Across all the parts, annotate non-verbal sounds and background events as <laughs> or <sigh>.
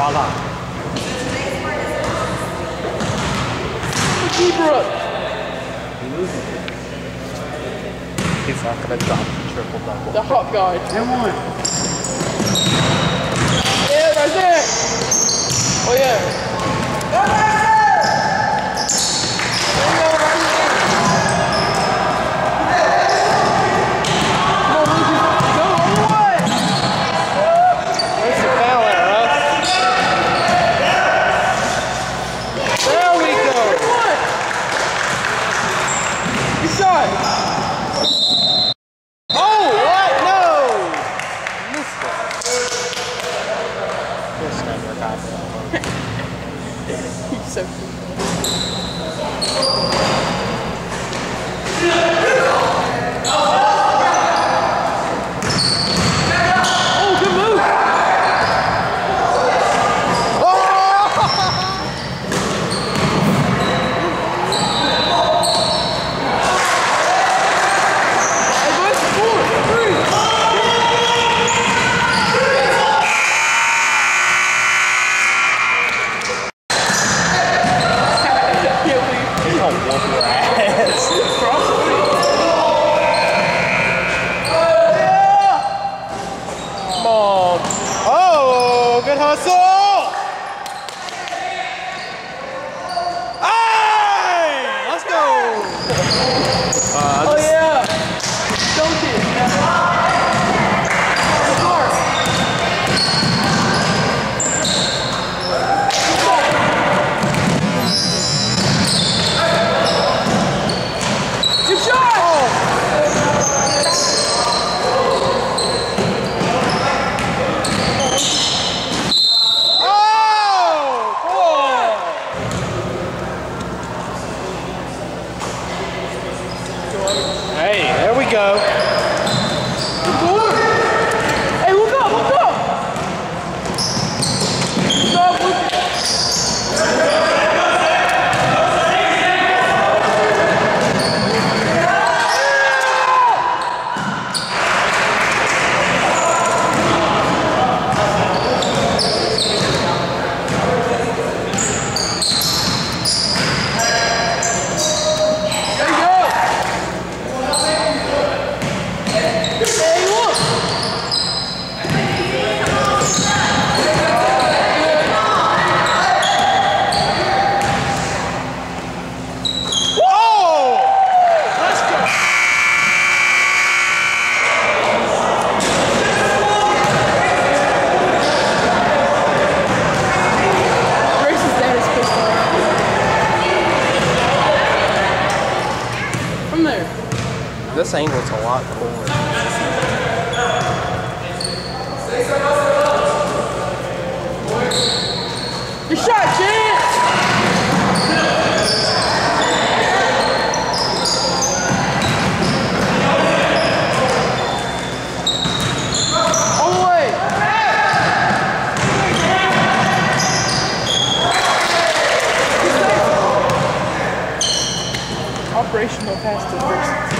voila. He's not gonna drop the triple double. The hot guy. And one. Yeah, that's it! Oh yeah. <laughs> He's so cute. this a lot cooler. Good shot, operational past the first.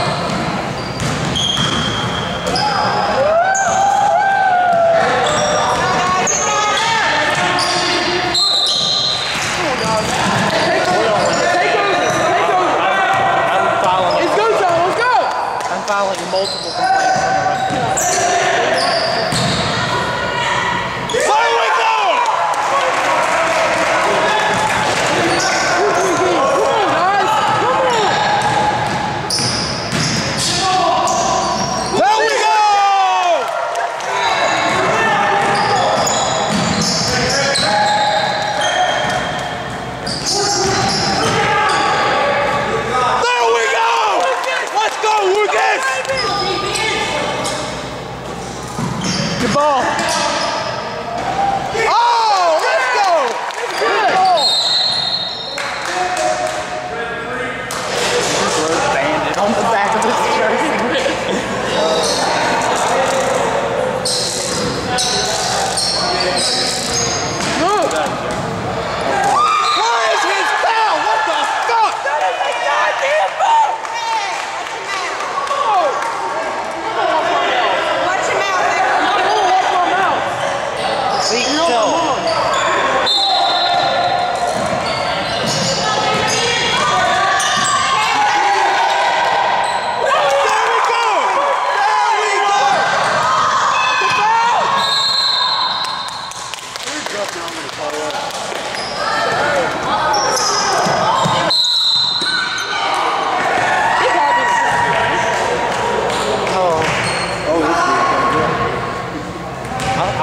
multiple complaints from the referee.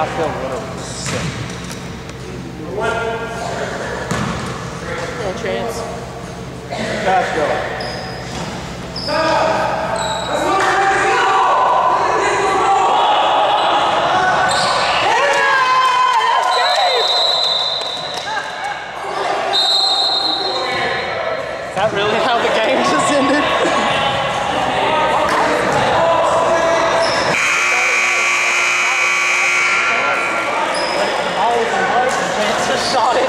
I feel a little sick. No chance. Pass go. Is that really how shot it.